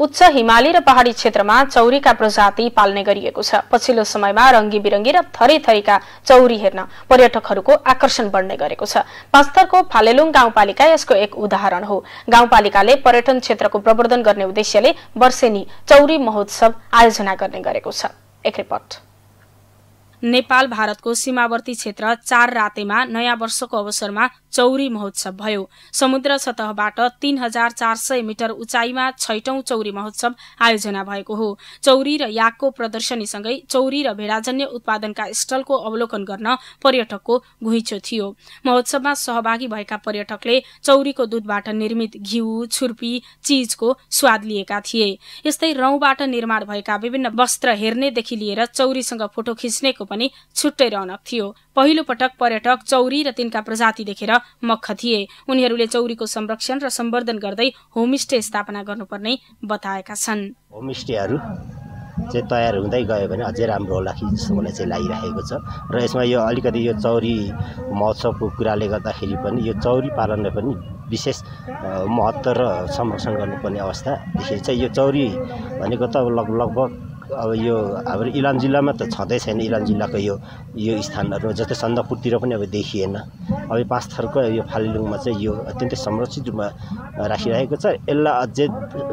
उच्च हिमाली र पहाडी क्षेत्रमा चौरीका प्रजाति पाल्ने गरिएको छ। पछिल्लो समयमा रंगी बिरंगी र थरी थरीका चौरी हेर्न पर्यटकहरूको आकर्षण बढ्ने गरेको छ। पाँचथरको फालेलुङ गाउँपालिका यसको एक उदाहरण हो। गाउँपालिकाले पर्यटन क्षेत्रको प्रवर्धन गर्ने उद्देश्यले वर्षेनी चौरी महोत्सव आयोजना गर्ने गरेको छ। एक रिपोर्ट। नेपाल भारतको सीमावर्ती क्षेत्र चार रातेमा नयाँ वर्षको अवसरमा चौरी महोत्सव भयो। समुद्र सतहबाट तीन हजार चार सय मिटर उचाइमा छैटौं चौरी महोत्सव आयोजना भएको हो। चौरी र याकको प्रदर्शनीसँगै चौरी र भेडाजन्य उत्पादनका स्टलको अवलोकन गर्न पर्यटकको घुइँचो थियो। महोत्सवमा सहभागी भएका पर्यटकले चौरीको दूधबाट निर्मित घिउ छुर्पी चीजको स्वाद लिएका थिए। यस्तै रौबाट निर्माण भएका विभिन्न वस्त्र हेर्नेदेखि लिएर चौरीसँग फोटो खिच्नेको पनि छुट्टै रौनक थियो। पहिलो पटक पर्यटक चौरी र तिनका प्रजाति देखेर मख थिए। उनीहरूले चौरीको संरक्षण र सम्वर्धन गर्दै होमस्टे स्थापना गर्नुपर्ने बताएका छन्। होमस्टेहरू चाहिँ तयार हुँदै गयो भने अझै राम्रो होला कि जस्तो मलाई चाहिँ लागिरहेको छ। र यसमा यो अलिकति यो चौरी महोत्सवको कुराले गर्दाखेरि पनि यो चौरी पालनले पनि विशेष महत्त्व र संरक्षण गर्नुपर्ने अवस्था देखिन्छ यो चौरी भनेको त लगभग अब यो हाम्रो इलाम जिल्लामा त छँदै छैन। इलाम जिल्लाको यो यो स्थानहरू जस्तै सन्दकपुरतिर पनि अब देखिएन। अब पाँच थरको यो फालिलुङमा चाहिँ यो अत्यन्तै संरक्षित रूपमा राखिरहेको छ। यसलाई अझै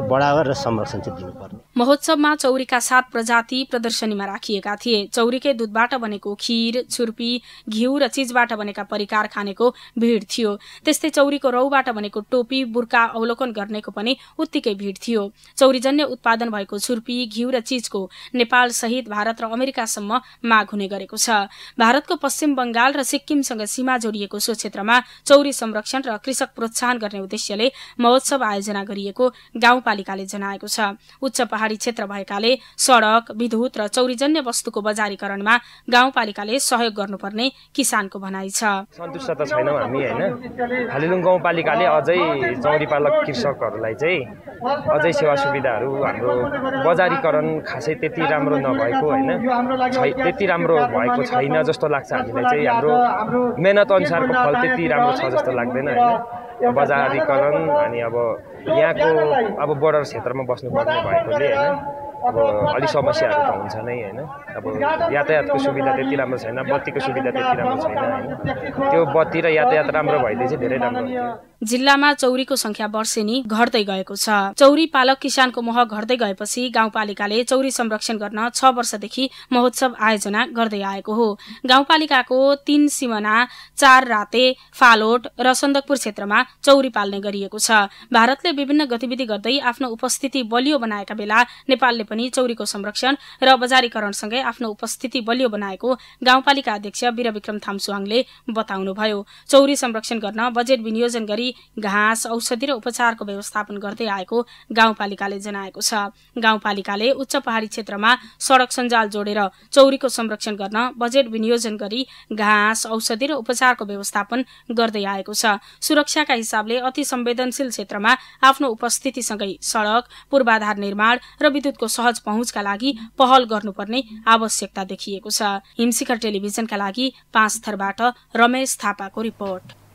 बढावा र संरक्षण चाहिँ दिनुपर्ने। महोत्सवमा चौरीका सात प्रजाति प्रदर्शनीमा राखिएका थिए। चौरीकै दुधबाट बनेको खिर छुर्पी घिउ र चिजबाट बनेका परिकार खानेको भिड थियो। त्यस्तै चौरीको रौबाट बनेको टोपी बुर्का अवलोकन गर्नेको पनि उत्तिकै भिड थियो। चौरीजन्य उत्पादन भएको छुर्पी घिउ र चिजको नेपाल सहित भारत र अमेरिकासम्म माग हुने गरेको छ। भारतको पश्चिम बंगाल र सिक्किमसँग सीमा जोडिएको सो क्षेत्रमा चौरी संरक्षण र कृषक प्रोत्साहन गर्ने उद्देश्यले महोत्सव आयोजना गरिएको गाउँपालिकाले जनाएको छ। उच्च पहाड़ी क्षेत्र भएकाले सड़क विद्युत र चौरीजन्य वस्तुको बजारीकरणमा गाउँपालिकाले सहयोग गर्नुपर्ने किसानको भनाइ छ। सन्तुष्ट त छैनौँ हामी होइन? हालिलुङ गाउँपालिकाले अझै चौरी पालक कृषकहरूलाई चाहिँ अझै सेवा सुविधाहरू हाम्रो बजारीकरण खासै त्यति राम्रो नभएको होइन। त्यति राम्रो भएको छैन जस्तो लाग्छ हामीलाई चाहिँ हाम्रो मेहनत अनुसारको फल त्यति राम्रो छ जस्तो लाग्दैन होइन। बजारीकरण अनि अब यहाँको अब बोर्डर क्षेत्रमा बस्नुपर्ने भएकोले होइन अब अलिक समस्याहरू त हुन्छ नै होइन। अब यातायातको सुविधा त्यति राम्रो छैन बत्तीको सुविधा त्यति राम्रो छैन होइन। त्यो बत्ती र यातायात राम्रो भइदिए चाहिँ धेरै राम्रो जिल्लामा चौरीको संख्या वर्षेनी घट्दै गएको छ। चौरी पालक किसानको मोह घट्दै गएपछि गाउँपालिकाले चौरी संरक्षण गर्न छ वर्षदेखि महोत्सव आयोजना गर्दै आएको हो। गाउँपालिकाको तीन सिमना चार राते फालोट र सन्दकपुर क्षेत्रमा चौरी पाल्ने गरिएको छ। भारतले विभिन्न गतिविधि गर्दै आफ्नो उपस्थिति बलियो बनाएका बेला नेपालले पनि चौरीको संरक्षण र बजारीकरणसँगै आफ्नो उपस्थिति बलियो बनाएको गाउँपालिका अध्यक्ष वीरविक्रम थामसुवाङले बताउनुभयो। चौरी संरक्षण गर्न बजेट विनियोजन गरी घाँस औषधि र उपचारको व्यवस्थापन गर्दै आएको गाउँपालिकाले जनाएको छ। गाउँपालिकाले उच्च पहाड़ी क्षेत्रमा सड़क सञ्जाल जोडेर चौरीको संरक्षण गर्न बजेट विनियोजन गरी घाँस औषधि र उपचारको व्यवस्थापन गर्दै आएको छ। सुरक्षाका हिसाबले अति संवेदनशील क्षेत्रमा आफ्नो उपस्थितिसँगै सड़क पूर्वाधार निर्माण र विद्युतको सहज पहुँचका लागि पहल गर्नुपर्ने आवश्यकता देखिएको छ। हिमशिखर टेलिभिजनका लागि पाँच थरबाट रमेश थापाको रिपोर्ट।